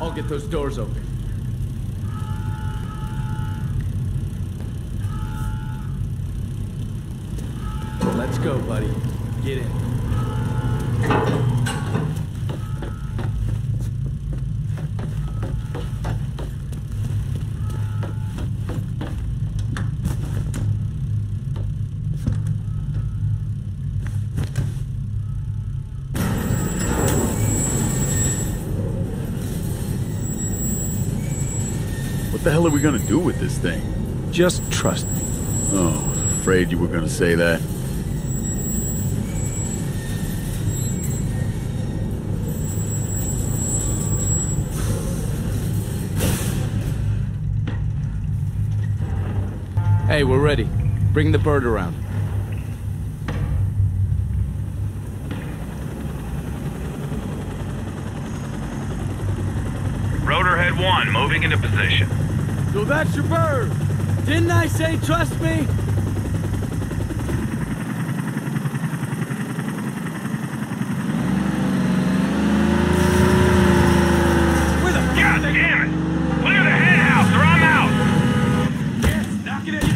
I'll get those doors open. Let's go, buddy. Get in. What the hell are we gonna do with this thing? Just trust me. Oh, I was afraid you were gonna say that. Hey, we're ready. Bring the bird around. Rotorhead 1, moving into position. So that's your bird. Didn't I say trust me? Where the God damn it! Clear the head house or I'm out! Yes, knock it in.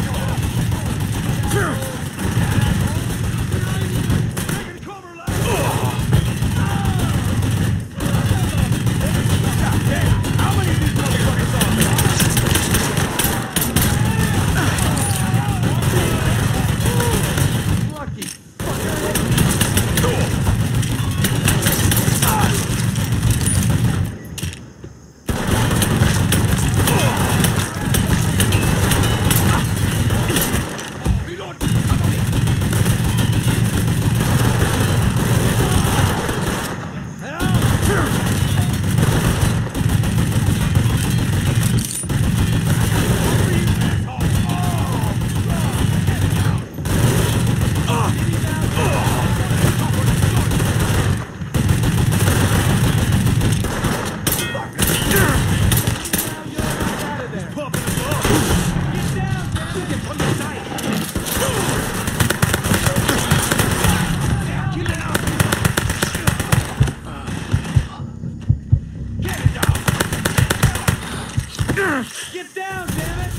Get down, damn it!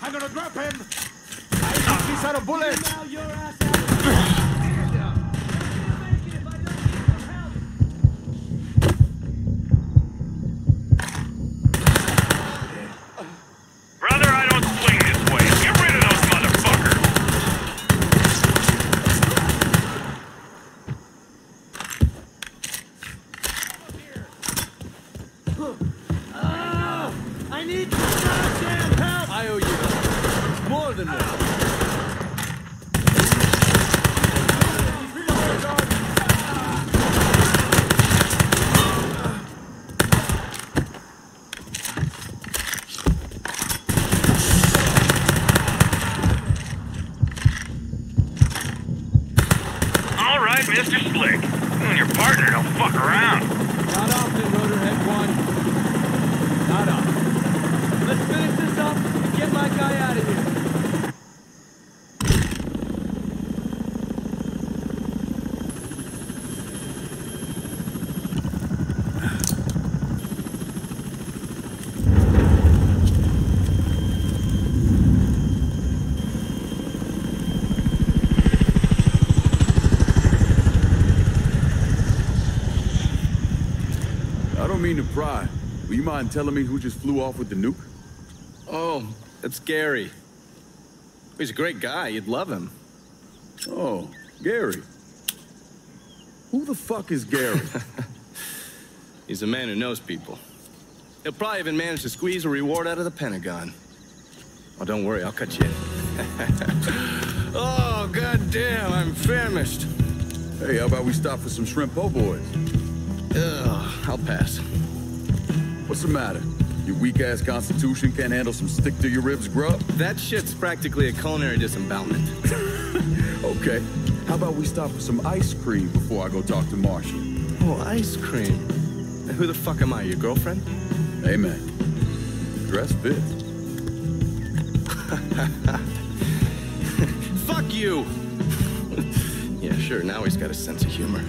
I'm gonna drop him! I think he's out of bullets! I need some goddamn help! I owe you more than one. Mr. Slick. Partner don't fuck around. Not often, Rotorhead 1. Not often. Let's finish this up and get my guy out of here. I don't mean to pry. Will you mind telling me who just flew off with the nuke? Oh, that's Gary. He's a great guy. You'd love him. Oh, Gary. Who the fuck is Gary? He's a man who knows people. He'll probably even manage to squeeze a reward out of the Pentagon. Oh, don't worry, I'll cut you in. oh, goddamn, I'm famished. hey, how about we stop for some shrimp po' boys? Ugh, I'll pass. What's the matter? Your weak ass constitution can't handle some stick to your ribs grub? That shit's practically a culinary disembowelment. Okay. How about we stop for some ice cream before I go talk to Marshall? Oh, ice cream. Who the fuck am I, your girlfriend? Hey, man. Dress fits. Fuck you! yeah, sure, now he's got a sense of humor.